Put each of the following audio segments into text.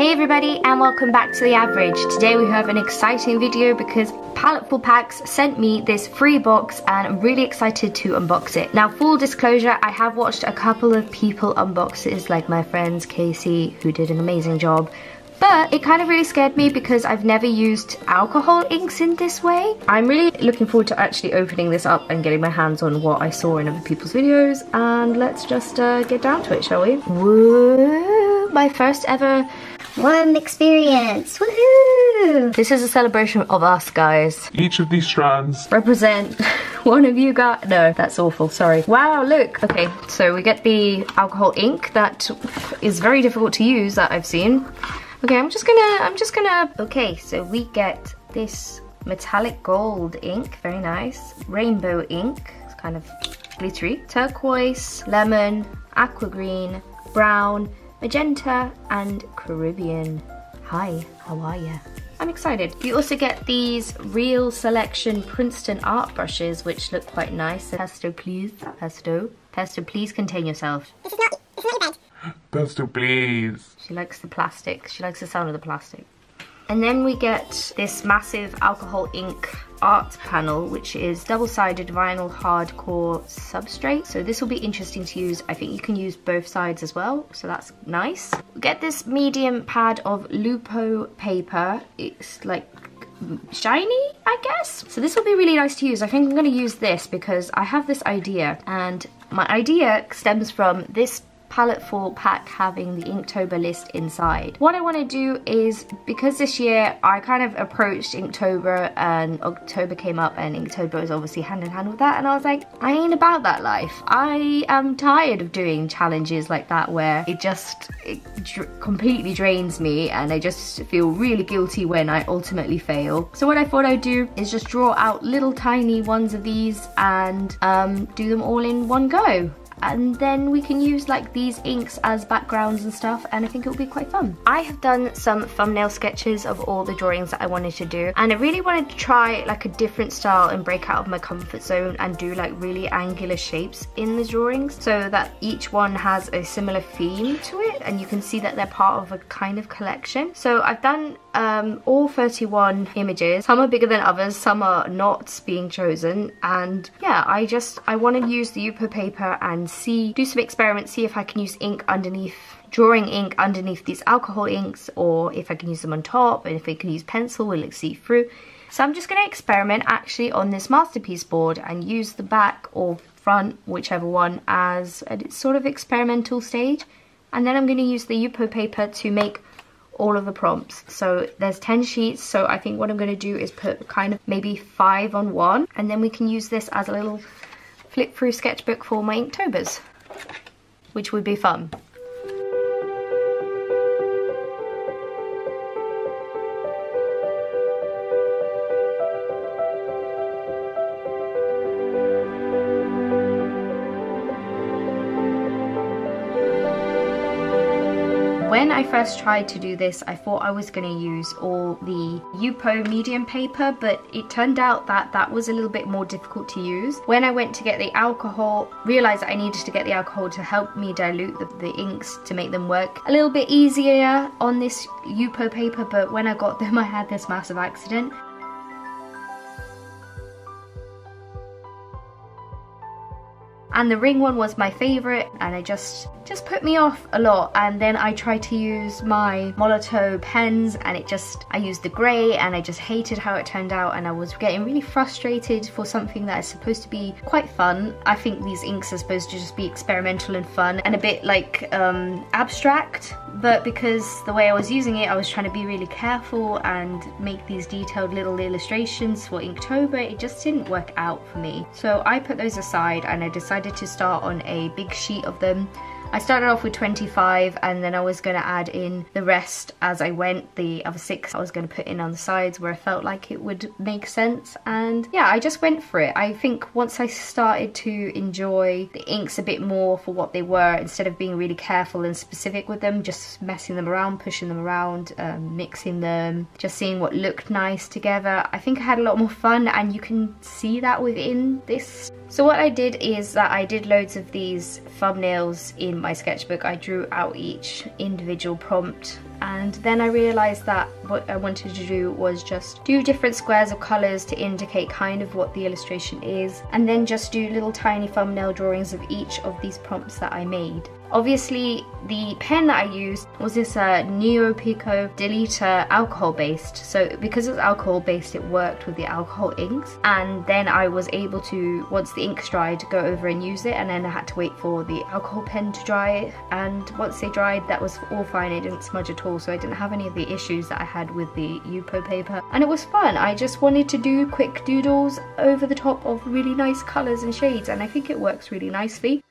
Hey everybody and welcome back to The Average. Today we have an exciting video because Paletteful Packs sent me this free box and I'm really excited to unbox it. Now full disclosure, I have watched a couple of people unbox it like my friends Casey who did an amazing job but it kind of really scared me because I've never used alcohol inks in this way. I'm really looking forward to actually opening this up and getting my hands on what I saw in other people's videos and let's just uh, get down to it, shall we? Woo! My first ever one experience. Woohoo! This is a celebration of us, guys. Each of these strands represent one of you guys. No, that's awful. Sorry. Wow, look. Okay, so we get the alcohol ink that is very difficult to use that I've seen. Okay, I'm just gonna, I'm just gonna, okay, so we get this metallic gold ink, very nice. Rainbow ink, it's kind of glittery. Turquoise, lemon, aqua green, brown, magenta and Caribbean. Hi, how are you? I'm excited. You also get these Real Selection Princeton art brushes, which look quite nice. Pesto, please. Pesto. Pesto, please contain yourself. This is not, this is not your bag. Pesto, please. She likes the plastic. She likes the sound of the plastic. And then we get this massive alcohol ink art panel, which is double-sided vinyl hardcore substrate. So this will be interesting to use. I think you can use both sides as well, so that's nice. Get this medium pad of Yupo paper. It's like shiny, I guess. So this will be really nice to use. I think I'm gonna use this because I have this idea and my idea stems from this Paletteful pack having the Inktober list inside. What I want to do is, because this year I kind of approached Inktober and October came up and Inktober was obviously hand in hand with that and I was like, I ain't about that life. I am tired of doing challenges like that where it just it dr completely drains me and I just feel really guilty when I ultimately fail. So what I thought I'd do is just draw out little tiny ones of these and um, do them all in one go and then we can use like these inks as backgrounds and stuff and I think it will be quite fun. I have done some thumbnail sketches of all the drawings that I wanted to do and I really wanted to try like a different style and break out of my comfort zone and do like really angular shapes in the drawings so that each one has a similar theme to it and you can see that they're part of a kind of collection. So I've done um, all 31 images. Some are bigger than others, some are not being chosen and yeah I just I want to use the Yupo paper and see, do some experiments, see if I can use ink underneath drawing ink underneath these alcohol inks or if I can use them on top and if I can use pencil will it see through. So I'm just going to experiment actually on this masterpiece board and use the back or front, whichever one, as a sort of experimental stage. And then I'm going to use the Yupo paper to make all of the prompts. So there's 10 sheets, so I think what I'm going to do is put kind of maybe five on one, and then we can use this as a little flip through sketchbook for my Inktobers, which would be fun. I first tried to do this, I thought I was going to use all the Yupo medium paper, but it turned out that that was a little bit more difficult to use. When I went to get the alcohol, realized I needed to get the alcohol to help me dilute the, the inks to make them work a little bit easier on this Yupo paper, but when I got them, I had this massive accident. And the ring one was my favorite and I just just put me off a lot. And then I tried to use my Molotow pens and it just I used the grey and I just hated how it turned out. And I was getting really frustrated for something that is supposed to be quite fun. I think these inks are supposed to just be experimental and fun and a bit like um, abstract but because the way I was using it I was trying to be really careful and make these detailed little illustrations for Inktober. It just didn't work out for me. So I put those aside and I decided to start on a big sheet of them I started off with 25 and then I was going to add in the rest as I went. The other six I was going to put in on the sides where I felt like it would make sense and yeah I just went for it. I think once I started to enjoy the inks a bit more for what they were instead of being really careful and specific with them just messing them around, pushing them around, um, mixing them, just seeing what looked nice together. I think I had a lot more fun and you can see that within this. So what I did is that I did loads of these thumbnails in my sketchbook, I drew out each individual prompt and then I realized that what I wanted to do was just do different squares of colors to indicate kind of what the illustration is and then just do little tiny thumbnail drawings of each of these prompts that I made. Obviously, the pen that I used was this uh, Neopiko Deleter alcohol based. So because it was alcohol based, it worked with the alcohol inks. And then I was able to, once the inks dried, go over and use it. And then I had to wait for the alcohol pen to dry. And once they dried, that was all fine. It didn't smudge at all. So I didn't have any of the issues that I had with the Yupo paper. And it was fun. I just wanted to do quick doodles over the top of really nice colors and shades. And I think it works really nicely.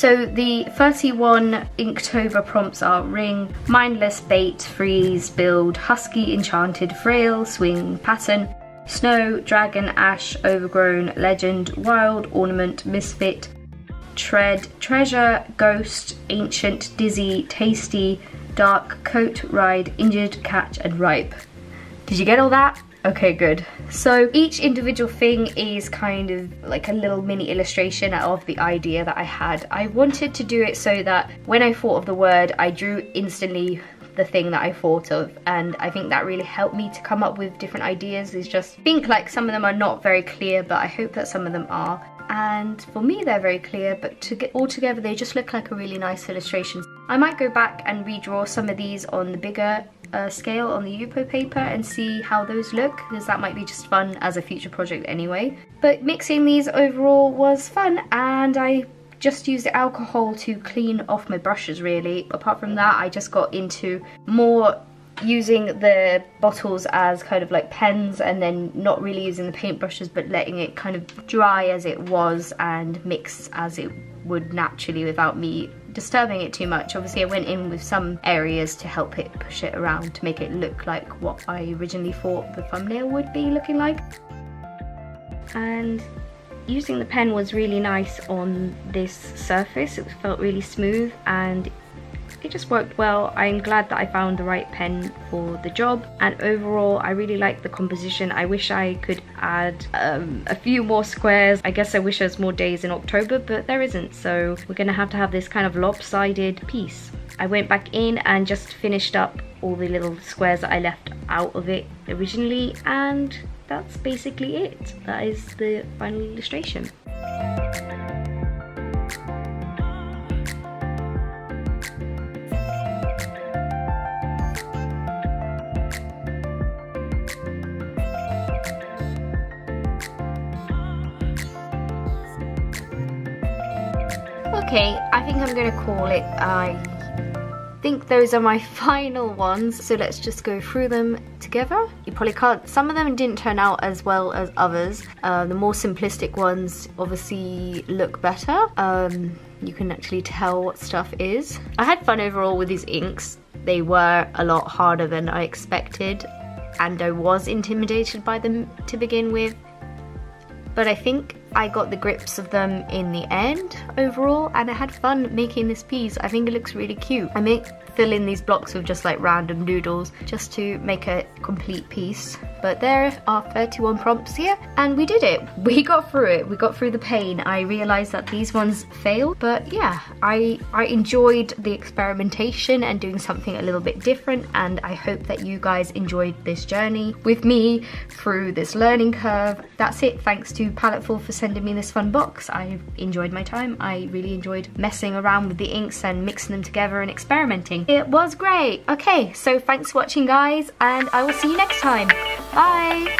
So the 31 Inktober prompts are Ring, Mindless, Bait, Freeze, Build, Husky, Enchanted, Frail, Swing, Pattern, Snow, Dragon, Ash, Overgrown, Legend, Wild, Ornament, Misfit, Tread, Treasure, Ghost, Ancient, Dizzy, Tasty, Dark, Coat, Ride, Injured, Catch and Ripe. Did you get all that? Okay, good. So each individual thing is kind of like a little mini illustration of the idea that I had. I wanted to do it so that when I thought of the word, I drew instantly the thing that I thought of and I think that really helped me to come up with different ideas is just think like some of them are not very clear but I hope that some of them are and for me they're very clear but to get all together they just look like a really nice illustration. I might go back and redraw some of these on the bigger uh, scale on the Yupo paper and see how those look because that might be just fun as a future project anyway. But mixing these overall was fun and I just used the alcohol to clean off my brushes really. Apart from that I just got into more using the bottles as kind of like pens and then not really using the paintbrushes but letting it kind of dry as it was and mix as it would naturally without me disturbing it too much. Obviously I went in with some areas to help it push it around to make it look like what I originally thought the thumbnail would be looking like. And using the pen was really nice on this surface. It felt really smooth and it just worked well. I'm glad that I found the right pen for the job and overall I really like the composition. I wish I could add um, a few more squares. I guess I wish there's more days in October but there isn't so we're gonna have to have this kind of lopsided piece. I went back in and just finished up all the little squares that I left out of it originally and that's basically it. That is the final illustration. Okay, I think I'm gonna call it. I think those are my final ones. So let's just go through them together. You probably can't, some of them didn't turn out as well as others. Uh, the more simplistic ones obviously look better. Um, you can actually tell what stuff is. I had fun overall with these inks. They were a lot harder than I expected and I was intimidated by them to begin with. But I think I got the grips of them in the end overall and I had fun making this piece. I think it looks really cute. I make fill in these blocks with just like random noodles just to make a complete piece. But there are 31 prompts here and we did it. We got through it. We got through the pain. I realized that these ones failed, but yeah, I, I enjoyed the experimentation and doing something a little bit different and I hope that you guys enjoyed this journey with me through this learning curve. That's it. Thanks to Paletteful for sending me this fun box. I enjoyed my time. I really enjoyed messing around with the inks and mixing them together and experimenting. It was great. Okay, so thanks for watching guys and I will see you next time. Bye!